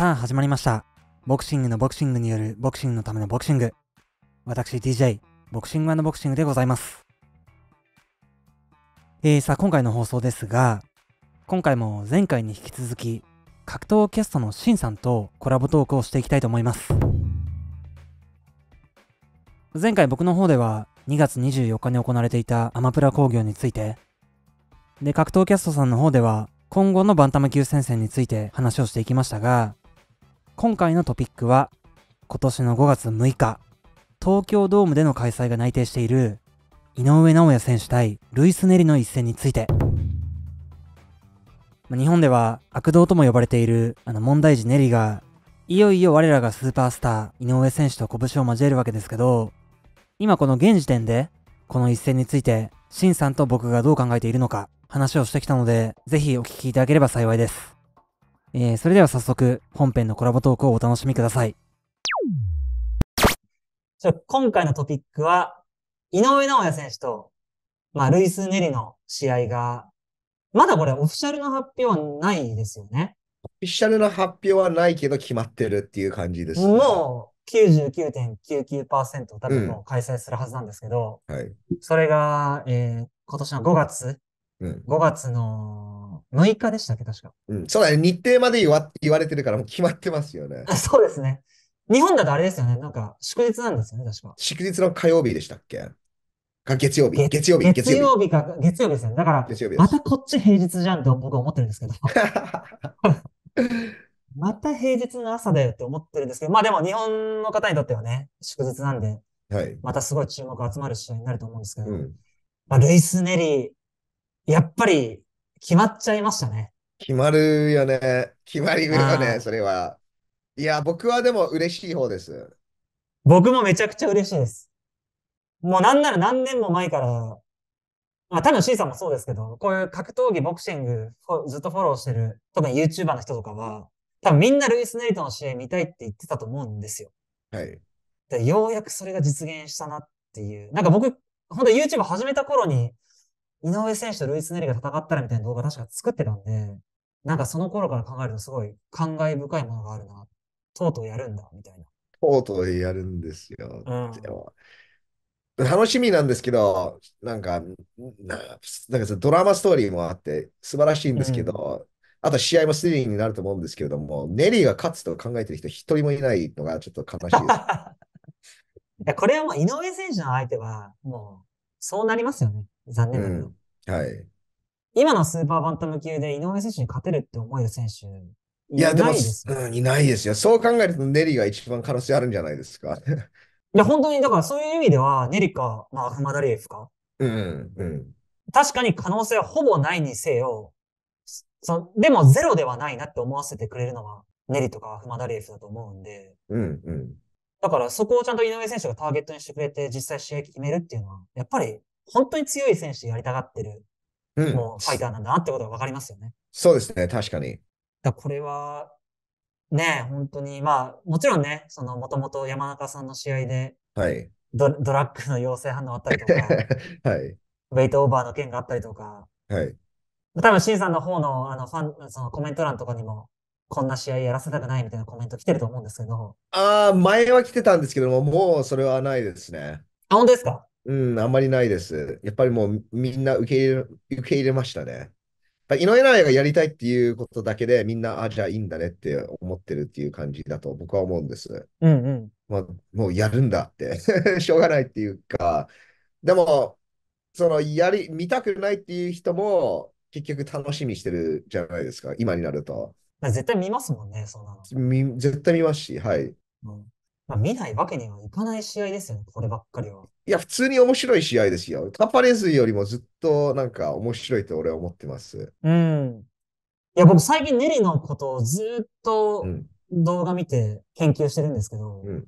さあ始まりました。ボクシングのボクシングによるボクシングのためのボクシング。私 DJ、ボクシングボクシングでございます。えー、さあ今回の放送ですが、今回も前回に引き続き、格闘キャストのシンさんとコラボトークをしていきたいと思います。前回僕の方では2月24日に行われていたアマプラ工業について、で、格闘キャストさんの方では今後のバンタム級戦線について話をしていきましたが、今回のトピックは今年の5月6日、東京ドームでの開催が内定している井上尚弥選手対ルイス・ネリの一戦について、日本では悪童とも呼ばれているあの問題児ネリが、いよいよ我らがスーパースター井上選手と拳を交えるわけですけど、今この現時点で、この一戦について、シンさんと僕がどう考えているのか、話をしてきたので、ぜひお聞きいただければ幸いです。えー、それでは早速、本編のコラボトークをお楽しみください。ちょ今回のトピックは、井上尚弥選手と、まあ、ルイス・ネリの試合が、まだこれオフィシャルの発表はないですよね。オフィシャルな発表はないけど決まってるっていう感じです、ね。もう99.99%多分もう開催するはずなんですけど、はい。それが、えー今年の5月、うん。5月の6日でしたっけ、確か。うん。そうだね。日程まで言わ言われてるからもう決まってますよね。あそうですね。日本だとあれですよね。なんか、祝日なんですよね、確か。祝日の火曜日でしたっけ？か月曜日。月月曜日。月曜日か、月曜日ですね。だから、月曜日で。ますたこっち平日じゃんって僕は思ってるんですけど。また平日の朝だよって思ってるんですけど、まあでも日本の方にとってはね、祝日なんで、はい。またすごい注目が集まる試合になると思うんですけど、うん。まあ、ルイス・ネリー、やっぱり決まっちゃいましたね。決まるよね。決まりるよあね、ーそれは。いや、僕はでも嬉しい方です。僕もめちゃくちゃ嬉しいです。もうなんなら何年も前から、まあ多分 C さんもそうですけど、こういう格闘技、ボクシング、フォずっとフォローしてる、特に YouTuber の人とかは、多分みんなルイス・ネリとの試合見たいって言ってたと思うんですよ。はい。でようやくそれが実現したなっていう。なんか僕、本当 YouTube 始めた頃に、井上選手とルイス・ネリが戦ったらみたいな動画確か作ってたんで、なんかその頃から考えるとすごい感慨深いものがあるな。とうとうやるんだ、みたいな。とうとうやるんですよ。うんでも楽しみなんですけど、なんか、ななんかさドラマストーリーもあって素晴らしいんですけど、あと試合もスリリングになると思うんですけれども、ネリーが勝つと考えてる人一人もいないのがちょっと悲しいです。いや、これはもう井上選手の相手は、もう、そうなりますよね。残念だけど。うんはい。今のスーパーバンタム級で井上選手に勝てるって思える選手、いいや、でも。うん、いないですよ。そう考えるとネリーが一番可能性あるんじゃないですか。いや、本当に、だからそういう意味では、ネリか、まあ、アフマダリエフか。うん、うん。確かに可能性はほぼないにせよ、そでもゼロではないなって思わせてくれるのは、ネリとかアフマダリエフだと思うんで、うん、うん。だからそこをちゃんと井上選手がターゲットにしてくれて、実際試合決めるっていうのは、やっぱり本当に強い選手やりたがってる、うんもうファイターなんだなってことがわかりますよね。そうですね、確かに。だこれは、ね、本当に、まあ、もちろんね、その、もともと山中さんの試合ではい。ド、ドラッグの陽性反応あったりとか、はい。ウェイトオーバーの件があったりとか、はい。多分、シンさんの方の、あの、ファン、そのコメント欄とかにも、こんな試合やらせたくないみたいなコメント来てると思うんですけど、ああ、前は来てたんですけども、もうそれはないですね。あ、本当ですか？うん、あんまりないです。やっぱりもうみんな受け入れ、受け入れましたね。やっぱり井上尚弥がやりたいっていうことだけでみんな、あ、じゃあいいんだねって思ってるっていう感じだと僕は思うんです。うんうん。まあ、もうやるんだって しょうがないっていうか、でも、そのやり、見たくないっていう人も結局楽しみにしてるじゃないですか、今になると。絶対見ますもんね、そんなの。み絶対見ますし、はい。うん。まあ、見ないわけにはいかない試合ですよね、こればっかりは。いや、普通に面白い試合ですよ。タパレスよりもずっとなんか面白いと俺は思ってます。うん。いや、僕最近ネリのことをずっとうん。動画見て研究してるんですけど、うん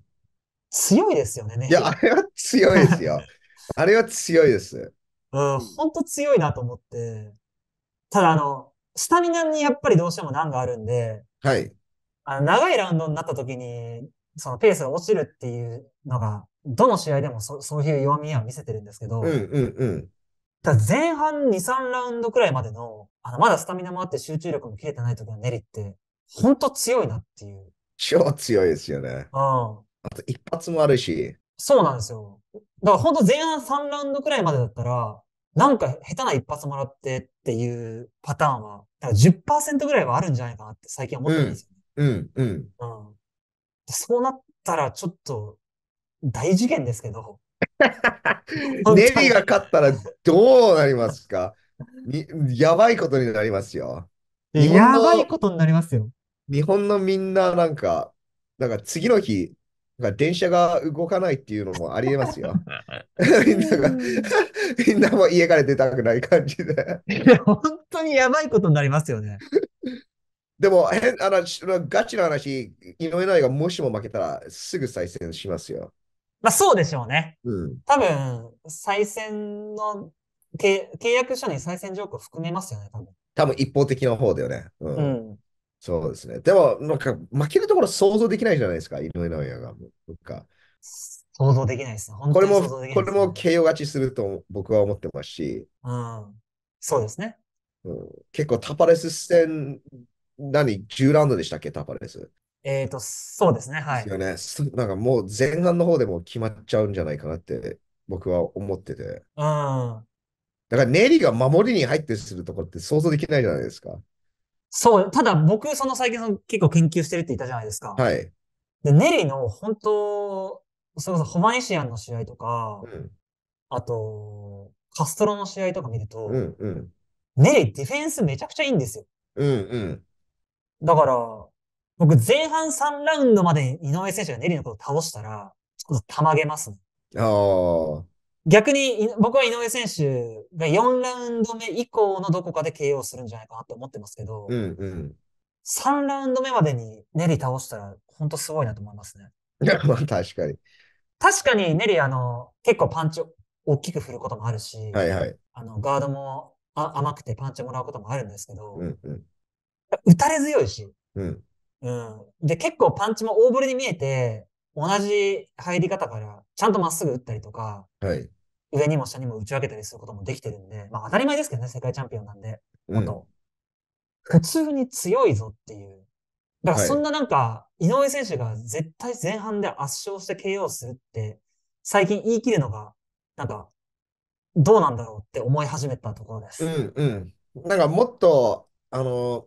強いですよね、ネリ。いや、あれは強いですよ。あれは強いです。うん、ほんと強いなと思って。ただ、あの、スタミナにやっぱりどうしても難があるんで、はい。あの長いラウンドになった時に、そのペースが落ちるっていうのが、どの試合でもそそういう弱みは見せてるんですけど、うんうんうん。ただ前半2、3ラウンドくらいまでの、あの、まだスタミナもあって集中力も切れてない時のネリって、本当強いなっていう。超強いですよね。うん。あと一発もあるし。そうなんですよ。だから本当前半3ラウンドくらいまでだったら、なんか下手な一発もらってっていうパターンは、だから10%ぐらいはあるんじゃないかなって最近思ってるんですよね。うん、うん。うん。そうなったらちょっと大事件ですけど。ネリーが勝ったらどうなりますか？にやばいことになりますよ。やばいことになりますよ。日本のみんななんか、なんか次の日、なんか電車が動かないっていうのもありえますよ。みんなが、みんなも家から出たくない感じで。いや、本当にやばいことになりますよね。でも、変あのしガチな話、井上尚弥がもしも負けたらすぐ再戦しますよ。まあそうでしょうね。うん。多分、再選の契契約書に再選条項含めますよね、多分。多分一方的な方だよね。うん。うん。そうですね。でも、なんか負けるところ想像できないじゃないですか、井上尚弥が。なんか想像できないですこれも、これも KO 勝ちすると僕は思ってますし、うん。そうですね。うん、結構タパレス戦、何 ?10 ラウンドでしたっけ、タパレス？えっと、そうですね。はいです。よね。そなんかもう前半の方でも決まっちゃうんじゃないかなって僕は思ってて。うん。だからネリが守りに入ってするところって想像できないじゃないですか。そう、ただ僕、その最近その結構研究してるって言ったじゃないですか。はい。で、ネリの本当、それこそホマニシアンの試合とかう、ん、あと、カストロの試合とか見ると、うん、うん。ネリディフェンスめちゃくちゃいいんですよ。うん、うん。だから、僕前半3ラウンドまで井上選手がネリのこと倒したら、ちょっとたまげますね。ああ。逆にい僕は井上選手が4ラウンド目以降のどこかで KO するんじゃないかなと思ってますけど、うん、うん。3ラウンド目までにネリ倒したら本当すごいなと思いますね。まあ確かに。確かにネリあの、結構パンチを大きく振ることもあるし、はい、はい。あの、ガードもあ甘くてパンチもらうこともあるんですけど、うん、うん。打たれ強いし、うん。うん。で、結構パンチも大振りに見えて、同じ入り方からちゃんとまっすぐ打ったりとか、はい。上にも下にも打ち分けたりすることもできてるんで、まあ当たり前ですけどね、世界チャンピオンなんで、うん、普通に強いぞっていう。だからそんななんか、井上選手が絶対前半で圧勝して KO するって、最近言い切るのが、なんか、どうなんだろうって思い始めたところです。うん、うん。なんかもっと、あの、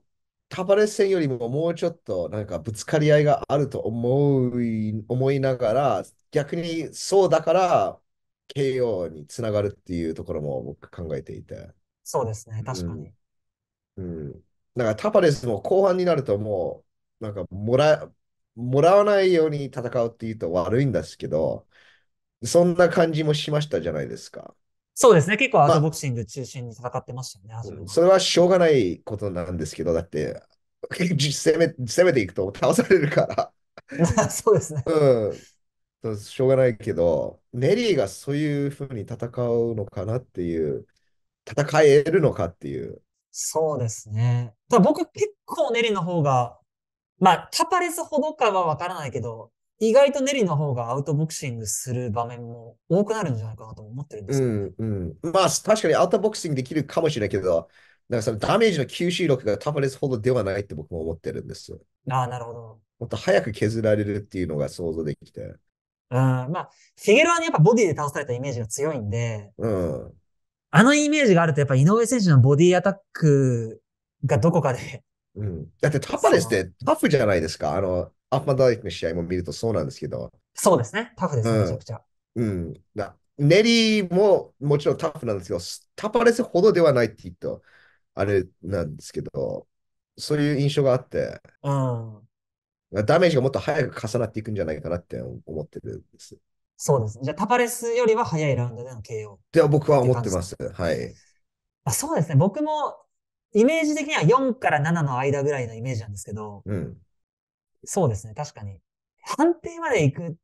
タパレス戦よりももうちょっとなんかぶつかり合いがあると思い、思いながら、逆にそうだから KO につながるっていうところも僕考えていて。そうですね、確かに。うん。だからタパレスも後半になるともう、なんかもら、もらわないように戦うっていうと悪いんですけど、そんな感じもしましたじゃないですか。そうですね、結構アウまあトボクシング中心に戦ってましたよね、初めはそれはしょうがないことなんですけど、だって、攻め、攻めていくと倒されるから。そうですね。うん。しょうがないけど、ネリーがそういうふうに戦うのかなっていう、戦えるのかっていう。そうですね。ただ僕結構ネリの方が、まあ、タパレスほどかはわからないけど、意外とネリの方がアウトボクシングする場面も多くなるんじゃないかなと思ってるんですよ。うん、うん。まあ、確かにアウトボクシングできるかもしれないけど、なんかそのダメージの吸収力がタパレスほどではないって僕も思ってるんですよ。ああ、なるほど。もっと早く削られるっていうのが想像できて。うん。まあ、フィゲロアにやっぱボディで倒されたイメージが強いんで、うん。あのイメージがあるとやっぱ井上選手のボディアタックがどこかで、うん、だってタパレスってタフじゃないですか。あの、アフマダイクの試合も見るとそうなんですけど。そうですね。タフですね、うんめちゃくちゃ。うん。なネリーももちろんタフなんですけど、タパレスほどではないって言うと、あれなんですけど、そういう印象があって、うん。ダメージがもっと早く重なっていくんじゃないかなって思ってるんです。そうです。じゃあタパレスよりは早いラウンドでの KO。では僕は思ってます。はい。あそうですね。僕も、イメージ的には4から7の間ぐらいのイメージなんですけど、うん。そうですね。確かに。判定まで行く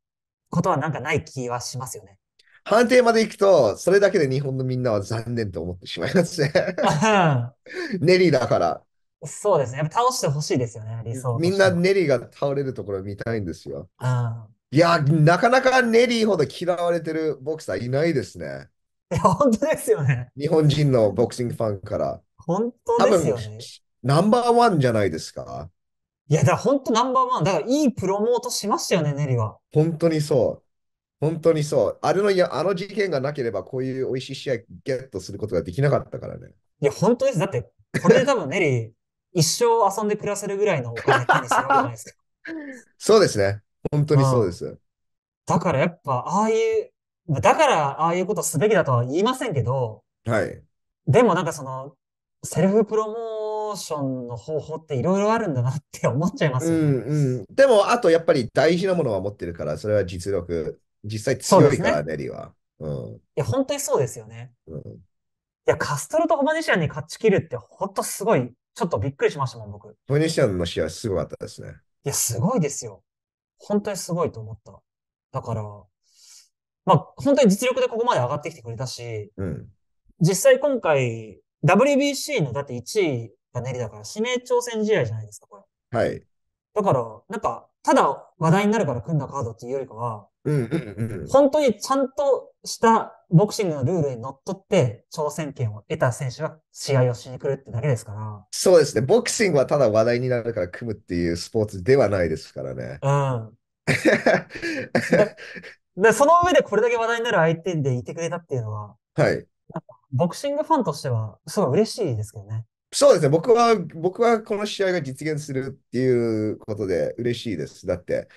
ことはなんかない気はしますよね。判定まで行くと、それだけで日本のみんなは残念と思ってしまいますね。ネリーだから。そうですね。やっぱ倒してほしいですよね。理想とみんなネリーが倒れるところを見たいんですよ。うん。いや、なかなかネリーほど嫌われてるボクサーいないですね。いや、本当ですよね。日本人のボクシングファンから。本当ですよね。、ナンバーワンじゃないですか。いや、だから本当ナンバーワン。だからいいプロモートしましたよね、ネリは。本当にそう。本当にそう。あれのいや、あの事件がなければ、こういう美味しい試合ゲットすることができなかったからね。いや、本当です。だって、これで多分 ネリ、一生遊んで暮らせるぐらいのお金手にするわけじゃないですか。そうですね。本当にそうです。だからやっぱ、ああいう、まあだからああいうことすべきだとは言いませんけど、はい。でもなんかその、セルフプロモーションの方法っていろいろあるんだなって思っちゃいますね。んうん。でも、あとやっぱり大事なものは持ってるから、それは実力。実際強いから、そうネリは。うん。いや、本当にそうですよね。うんいや、カストロとホマネシアンに勝ち切るって本当すごい、ちょっとびっくりしましたもん、僕。いフォニシャンの試合すごかったですね。や、すごいですよ。本当にすごいと思った。だから、まあ、本当に実力でここまで上がってきてくれたし、うん。実際今回、WBC のだって1位がネリだから指名挑戦試合じゃないですか、これ。はい。だから、なんか、ただ話題になるから組んだカードっていうよりかは、うんうんうん。本当にちゃんとしたボクシングのルールにのっとって挑戦権を得た選手が試合をしに来るってだけですかそうですね。ボクシングはただ話題になるから組むっていうスポーツではないですからね。ら。うん。で、その上でこれだけ話題になる相手でいてくれたっていうのは、はい。ボクシングファンとしてはすごい嬉しいですけどね。そうですね。僕は、僕はこの試合が実現するっていうことで嬉しいです。だって、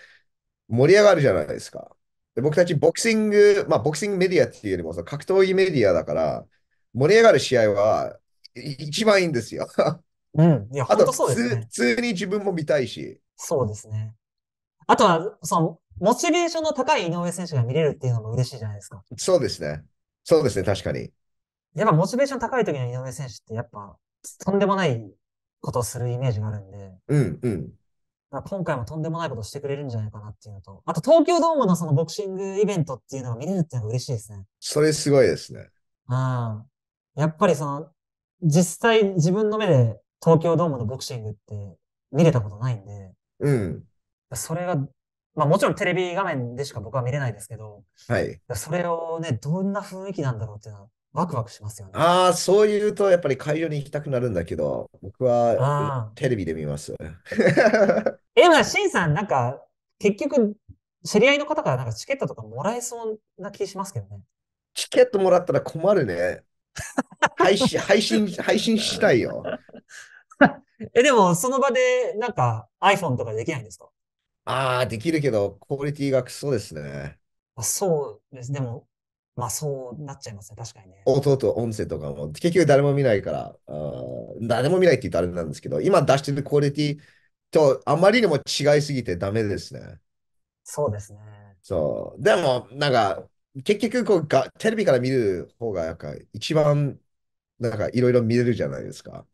盛り上がるじゃないですか。で僕たちボクシング、まあ、ボクシングメディアっていうよりもその格闘技メディアだから、盛り上がる試合はい一番いいんですよ。うん。いや、あとそうですね。普通、普通に自分も見たいし。そうですね。あとは、その、モチベーションの高い井上選手が見れるっていうのも嬉しいじゃないですか。そうですね。そうですね。確かに。やっぱモチベーション高い時の井上選手ってやっぱ、とんでもないことをするイメージがあるんで、うんうん。だから今回もとんでもないことをしてくれるんじゃないかなっていうのと、あと東京ドームのそのボクシングイベントっていうのが見れるっていうのが嬉しいですね。それすごいですね。うん。やっぱりその、実際自分の目で東京ドームのボクシングって見れたことないんで、うん。それが、まあもちろんテレビ画面でしか僕は見れないですけど、はい。それをね、どんな雰囲気なんだろうっていうのはワクワクしますよね。ああ、そう言うとやっぱり会場に行きたくなるんだけど、僕はあーテレビで見ます。え、でもね、シンさんなんか、結局、知り合いの方からなんかチケットとかもらえそうな気しますけどね。チケットもらったら困るね。配信、配信、配信したいよ。え、でも、その場で、なんか、iPhone とかできないんですか？ああ、できるけど、クオリティがクソですね。あそうです。でも、まあ、そうなっちゃいますね。確かにね。音と音声とかも、結局誰も見ないから、あー誰も見ないって言ったらあれなんですけど、今出してるクオリティとあまりにも違いすぎてダメですね。そうですね。そう。でも、なんか、結局こうが、テレビから見る方が、なんか、一番、なんか、いろいろ見れるじゃないですか。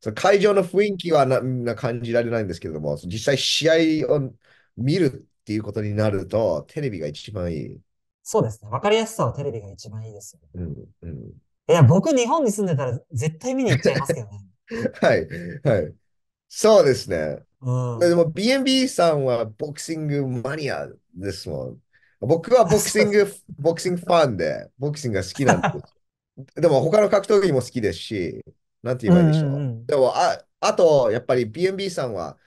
その会場の雰囲気はな、な感じられないんですけれども、実際試合を見るっていうことになると、テレビが一番いい。そうですね。わかりやすさはテレビが一番いいですよね。うん、うん。いや、僕、日本に住んでたら絶対見に行っちゃいますけどね。はい、はい。そうですね。うん。でも BNB さんはボクシングマニアですもん。僕はボクシング、ボクシングファンで、ボクシングが好きなんです。でも他の格闘技も好きですし、なんて言えばいいでしょう。うんうんうんでもあ、あと、やっぱり BNB さんは、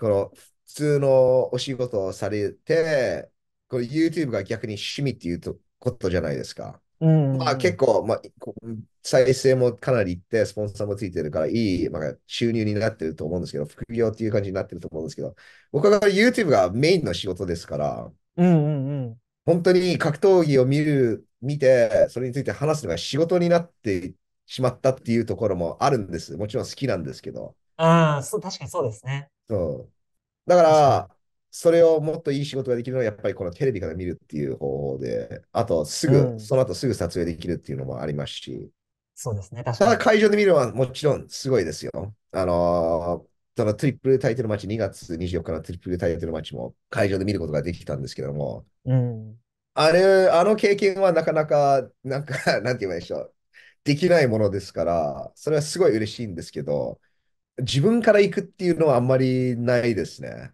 この普通のお仕事をされて、この YouTube が逆に趣味っていうとことじゃないですか。うん。まあ結構、まあ、再生もかなりいって、スポンサーもついてるから、いい、まあ、収入になってると思うんですけど、副業っていう感じになってると思うんですけど、僕は YouTube がメインの仕事ですから、うんうんうん。本当に格闘技を見る、見て、それについて話すのが仕事になってしまったっていうところもあるんです。もちろん好きなんですけど。ああ、そう、確かにそうですね。そう。だか確ら、それをもっといい仕事ができるのは、やっぱりこのテレビから見るっていう方法で、あとすぐ、うんその後すぐ撮影できるっていうのもありますし、そうですね。確ただかに。会場で見るのはもちろんすごいですよ。あのーそのトリプルタイトルマッチ、2月24日のトリプルタイトルマッチも会場で見ることができたんですけども、うん。あれ、あの経験はなかなか、なんか、なんて言えばいいでしょう。できないものですから、それはすごい嬉しいんですけど、自分から行くっていうのはあんまりないですね。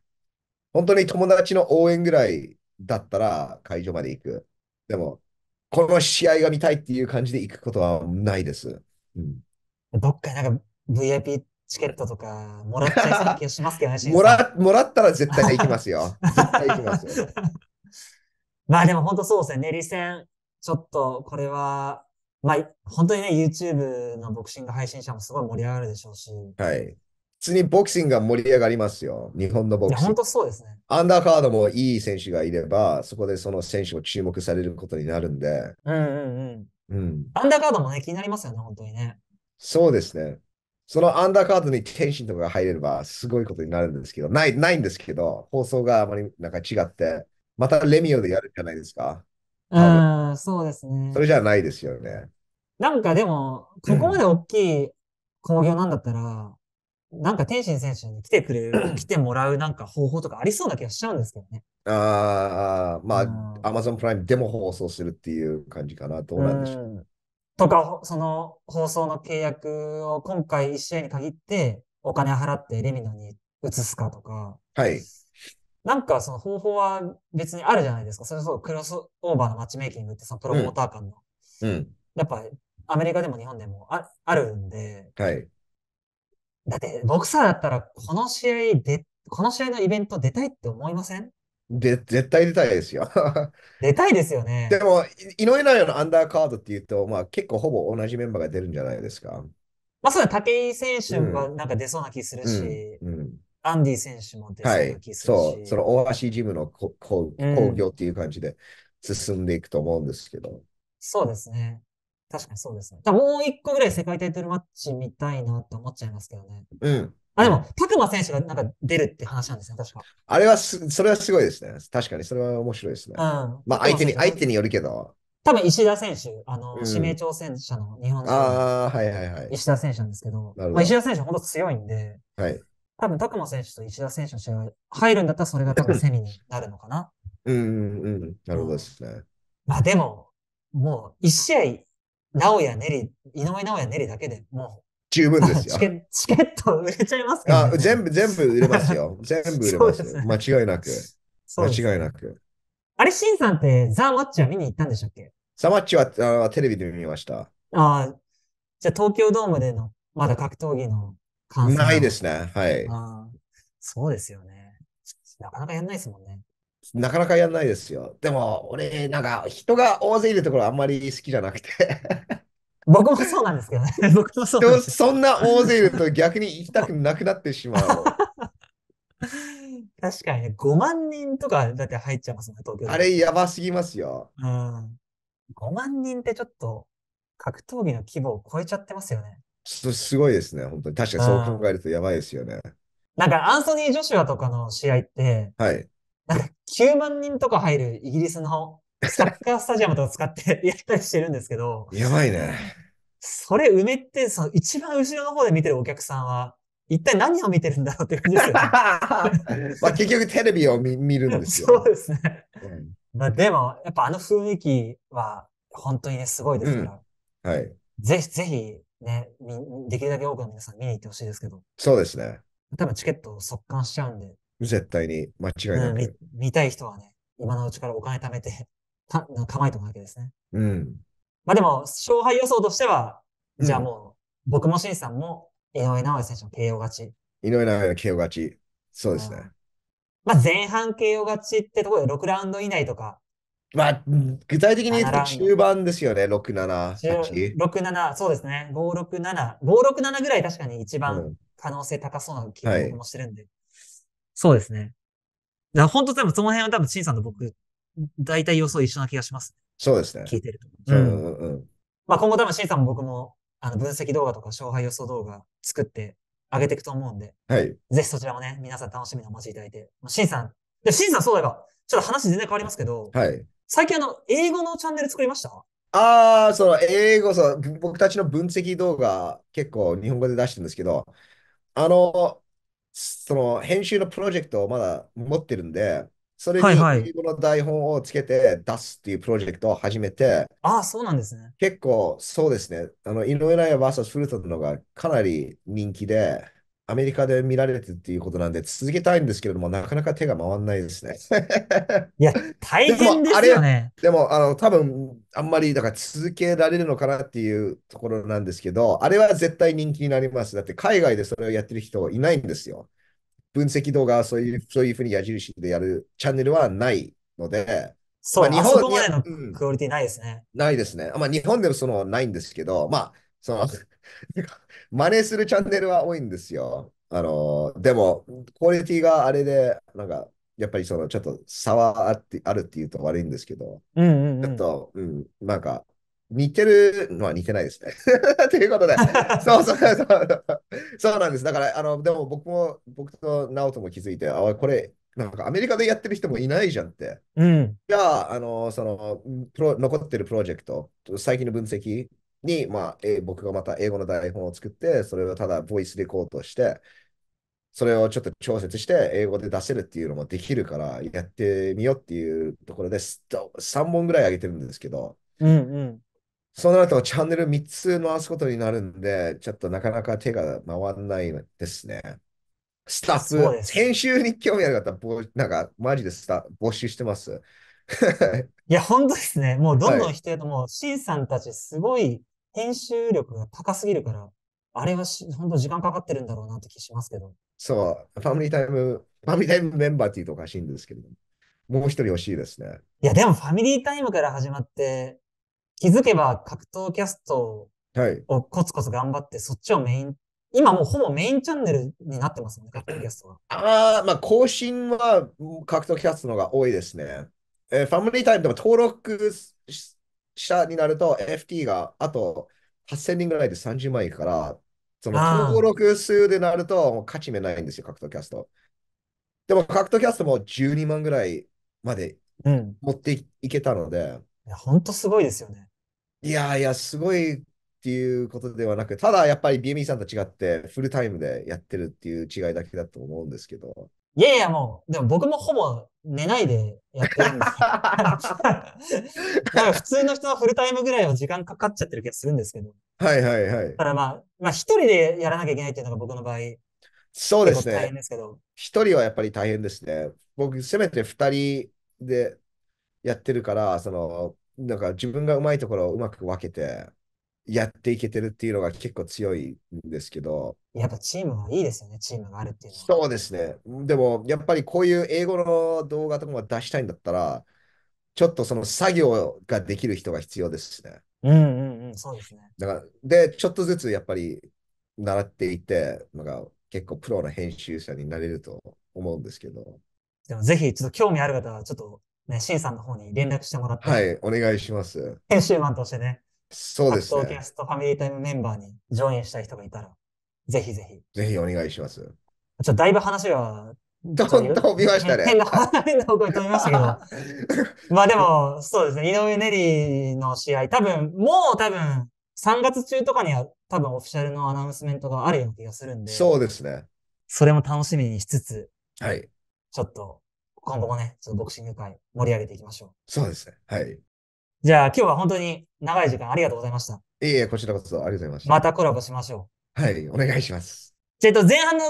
本当に友達の応援ぐらいだったら会場まで行く。でも、この試合が見たいっていう感じで行くことはないです。うん、どっかになんか VIP チケットとかもらっちゃいそうな気がしますけどね、もら、もらったら絶対行きますよ。絶対行きますよ。まあでも本当そうですね、ネリ戦、ちょっとこれは、まあ本当にね、YouTube のボクシング配信者もすごい盛り上がるでしょうし、いはい。普通にボクシングが盛り上がりますよ。日本のボや、クシング。本当そうですね。アンダーカードもいい選手がいれば、そこでその選手も注目されることになるんで、うんうんうん。うん。アンダーカードもね、気になりますよね、本当にね。そうですね。そのアンダーカードに天心とかが入れればすごいことになるんですけど、ない、ないんですけど、放送があまりなんか違って、またレミオでやるじゃないですか？うん、そうですねそ。れじゃないですよね。なんかでも、ここまで大きい興行なんだったら、なんか天心選手に来てくれる、来てもらうなんか方法とかありそうな気がしちゃうんですけどね。ああ、まうんあ、Amazon プライムでも放送するっていう感じかな。どうなんでしょう。うんとか、ほその放送の契約を今回1試合に限ってお金払ってレミノに移すかとか、はい。なんかその方法は別にあるじゃないですか。それこそクロスオーバーのマッチメイキングってそのプロモーター間の、うん。やっぱアメリカでも日本でもああるんで、はい。だってボクサーだったらこの試合で、この試合のイベント出たいって思いません？で、絶対出たいですよ。出たいですよね。でも、い井上尚弥のアンダーカードっていうと、まあ結構ほぼ同じメンバーが出るんじゃないですか。まあそうだ、武井選手はなんか出そうな気するし、うん。うんアンディ選手も出そうはない気するし。そう、その大橋ジムのここうん興行っていう感じで進んでいくと思うんですけど。そうですね。確かにそうですね。もう一個ぐらい世界タイトルマッチ見たいなって思っちゃいますけどね。うん。あ、でも、拓磨選手がなんか出るって話なんですね、確か。あれはす、それはすごいですね。確かに、それは面白いですねうん。。まあ相手に、相手によるけど。多分石田選手、あの、うん指名挑戦者の日本人のああ、はいはいはい。石田選手なんですけど、なるほどまあ、石田選手本当強いんで、はい。多分拓磨選手と石田選手の試合が入るんだったらそれが多分セミになるのかな。うんうんうん。なるほどですね。まあでも、もう一試合、直哉ネリ、井上直哉ネリだけでもう、十分ですよ チ。ケチケット売れちゃいますけどあ、ね。全部、全部売れますよ。全部売れますすね間違いなく。間違いなく。あれ、シンさんってザ・マッチは見に行ったんでしたっけ？サマッチはあテレビで見ました。ああ、じゃあ東京ドームでの、まだ格闘技の観戦は？ないですね。はい。ああ、そうですよね。なかなかやんないですもんね。なかなかやんないですよ。でも、俺、なんか、人が大勢いるところあんまり好きじゃなくて。僕もそうなんですけどね。僕もそうですよ。そんな大勢いると逆に行きたくなくなってしまう。確かにね、5万人とかだって入っちゃいますね、東京で。あれ、やばすぎますよ。うん。5万人ってちょっと、格闘技の規模を超えちゃってますよね。すすごいですね。本当に。確かにそう考えるとやばいですよね。なんか、アンソニー・ジョシュアとかの試合って、はい。なんか9万人とか入るイギリスのサッカースタジアムとか使って やったりしてるんですけど、やばいね。それ埋めて、その一番後ろの方で見てるお客さんは、一体何を見てるんだろうっていう感じですよね。まあ結局テレビを見見るんですよ。そうですね。うんまあでも、やっぱあの雰囲気は本当にね、すごいですから、はい。ぜひ、ぜひね、みできるだけ多くの皆さん見に行ってほしいですけど、そうですね。多分チケットを速乾しちゃうんで、絶対に間違いうん、な見たい人はね、今のうちからお金貯めて、た構えておくわけですね。うん。まあでも、勝敗予想としては、じゃあうんもう、僕もシンさんも、井上尚弥選手の KO 勝ち。井上尚弥の KO 勝ち。そうですね。まあ前半 KO 勝ちってところで6ラウンド以内とか、まあ、具体的に言うと7ラウンド中盤ですよね。6、7、8。6、7、そうですね。5、6、7。5、6、7ぐらい確かに一う番ん可能性高そうな気がはい僕もしてるんで。そうですね。だから本当多分その辺は多分、シンさんと僕、大体予想一緒な気がします。そうですね。聞いてると。うんうんうんうん。まあ今後多分シンさんも僕も、あの、分析動画とか勝敗予想動画作って上げていくと思うんで、はい。ぜひそちらもね、皆さん楽しみにお待ちいただいて。シンさん、で、シンさんそういえば、ちょっと話全然変わりますけど、はい。最近あの、英語のチャンネル作りました？ああ、その英語、そう、僕たちの分析動画結構日本語で出してるんですけど、あの、その編集のプロジェクトをまだ持ってるんで、それにはいはい英語の台本をつけて出すっていうプロジェクトを始めて、ああ、そうなんですね。結構そうですね、あの、井上尚弥 VS フルトンのがかなり人気で、アメリカで見られてるっていうことなんで、続けたいんですけれども、なかなか手が回らないですね。いや、大変ですよね。でも、あの、多分、あんまり、だから続けられるのかなっていうところなんですけど、あれは絶対人気になります。だって、海外でそれをやってる人いないんですよ。分析動画、そういう、そういうふうに矢印でやるチャンネルはないので、そう、まああそこまでのうんクオリティないですね。ないですね。まあ、日本でもそのないんですけど、まあ、その、真似するチャンネルは多いんですよ。あの、でも、クオリティがあれで、なんか、やっぱりその、ちょっと差はあってあるっていうと悪いんですけど、うんうんうん。ちょっと、うん、なんか、似てるのは似てないですね。ということで、そうそうそう、そうなんです。だから、あの、でも僕も、僕と直人も気づいて、あ、これ、なんかアメリカでやってる人もいないじゃんって。うん。じゃあ、あの、その、プロ、残ってるプロジェクト、最近の分析に、まあ、えー僕がまた英語の台本を作って、それをただボイスレコードして、それをちょっと調節して、英語で出せるっていうのもできるから、やってみようっていうところです。3本ぐらい上げてるんですけど、うんうん。そうなるとチャンネル3つ回すことになるんで、ちょっとなかなか手が回らないですね。スタッフ、編集に興味ある方、ぼなんかマジでスタ募集してます。いや、本当ですね。もうどんどはいん人へと、もう、シンさんたちすごい編集力が高すぎるから、あれはし、本当時間かかってるんだろうなって気しますけど。そう、ファミリータイム、ファミリータイムメンバーっていうとおかしいんですけど、もう一人欲しいですね。いや、でもファミリータイムから始まって、気づけば格闘キャストはい。をコツコツ頑張って、そっちをメイン、今もうほぼメインチャンネルになってますね、格闘キャストは。ああ、まあ、更新は格闘キャストの方が多いですね。えーファミリータイムでも登録ししたになると FT があと8000人ぐらいで30万いくから、その登録数でなるともう勝ち目ないんですよ、格闘キャスト。でも格闘キャストも12万ぐらいまでうん。持っていいけたので、いや、本当すごいですよね。いやいや、すごいっていうことではなく、ただやっぱり BME さんと違ってフルタイムでやってるっていう違いだけだと思うんですけど。いやいや、もう、でも僕もほぼ寝ないでやってるんですよ。だから普通の人はフルタイムぐらいは時間かかっちゃってる気がするんですけど。はいはいはいだ。からまあ、まあ一人でやらなきゃいけないっていうのが僕の場合、そうです結構大変ね。ですけど。一人はやっぱり大変ですね。僕、せめて二人でやってるから、その、なんか自分がうまいところをうまく分けてやっていけてるっていうのが結構強いんですけど、やっぱチームはいいですよね、チームがあるっていうのは。そうですね。でも、やっぱりこういう英語の動画とかも出したいんだったら、ちょっとその作業ができる人が必要ですね。うんうんうん、そうですね。だから、で、ちょっとずつやっぱり習っていって、なんか結構プロの編集者になれると思うんですけど。でもぜひ、ちょっと興味ある方は、ちょっとね、シンさんの方に連絡してもらって、はい、お願いします。編集マンとしてね、そうですね。格闘キャストファミリータイムメンバーにジョインしたい人がいたら、ぜひぜひ。ぜひお願いします。ちょっとだいぶ話は、どん飛びましたね変な、変な方向に飛びましたけど。まあでも、そうですね。井上ネリーの試合、多分、もう多分、3月中とかには多分オフィシャルのアナウンスメントがあるような気がするんで、そうですね。それも楽しみにしつつ、はい。ちょっと、今後もね、ちょっとボクシング界盛り上げていきましょう。そうですね。はい。じゃあ今日は本当に長い時間ありがとうございました。いえいえ、こちらこそありがとうございました。またコラボしましょう。はい、お願いします。じゃあ、えっと、前半の、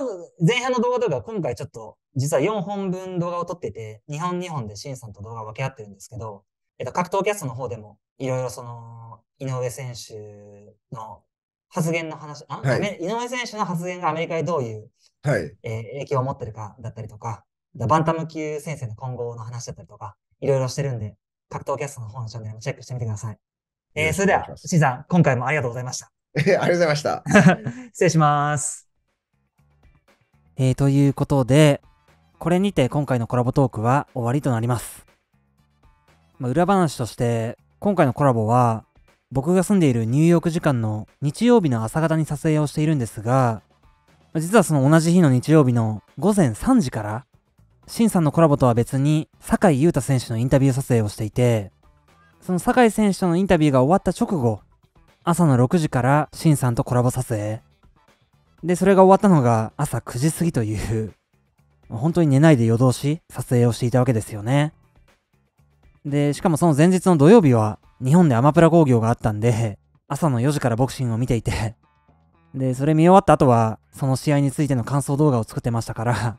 前半の動画とか、今回ちょっと、実は4本分動画を撮ってて、2本2本でシンさんと動画を分け合ってるんですけど、えっと、格闘キャストの方でも、いろいろその、井上選手の発言の話、あ、はい井上選手の発言がアメリカでどういう、はい。えー影響を持ってるかだったりとか、だバンタム級先生の今後の話だったりとか、いろいろしてるんで、格闘キャストの方のチャンネルもチェックしてみてください。えー、それではくお願いしま、すシンさん、今回もありがとうございました。ありがとうございました。失礼します。えー、ということで、これにて今回のコラボトークは終わりとなります。まあ、裏話として、今回のコラボは、僕が住んでいるニューヨーク時間の日曜日の朝方に撮影をしているんですが、まあ実はその同じ日の日曜日の午前3時から、シンさんのコラボとは別に、酒井優太選手のインタビュー撮影をしていて、その酒井選手とのインタビューが終わった直後、朝の6時からシンさんとコラボ撮影。で、それが終わったのが朝9時過ぎという、本当に寝ないで夜通し撮影をしていたわけですよね。で、しかもその前日の土曜日は日本でアマプラ工業があったんで、朝の4時からボクシングを見ていて、で、それ見終わった後は、その試合についての感想動画を作ってましたから、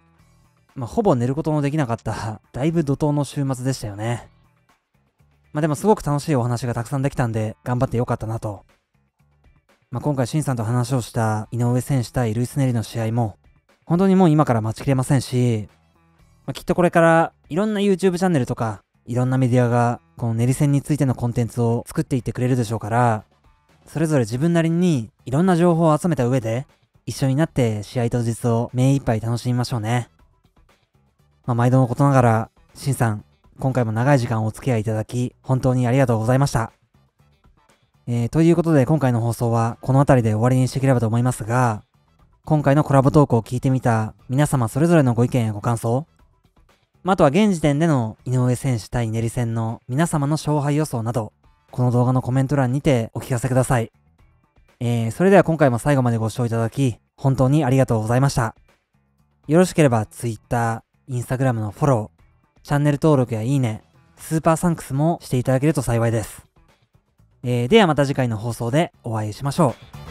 まあ、ほぼ寝ることのできなかった、だいぶ怒涛の週末でしたよね。まあでもすごく楽しいお話がたくさんできたんで、頑張ってよかったなと。まあ今回、シンさんと話をした井上選手対ルイス・ネリの試合も、本当にもう今から待ちきれませんし、まあ、きっとこれからいろんな YouTube チャンネルとか、いろんなメディアが、このネリ戦についてのコンテンツを作っていってくれるでしょうから、それぞれ自分なりにいろんな情報を集めた上で、一緒になって試合当日を目いっぱい楽しみましょうね。まあ、毎度のことながら、シンさん、今回も長い時間お付き合いいただき、本当にありがとうございました。えー、ということで今回の放送はこの辺りで終わりにしていければと思いますが、今回のコラボトークを聞いてみた皆様それぞれのご意見やご感想、まあ、あとは現時点での井上選手対練り戦の皆様の勝敗予想など、この動画のコメント欄にてお聞かせください。えー、それでは今回も最後までご視聴いただき、本当にありがとうございました。よろしければ Twitter、Instagram のフォロー、チャンネル登録やいいね、スーパーサンクスもしていただけると幸いです。えー、ではまた次回の放送でお会いしましょう。